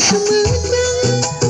什么？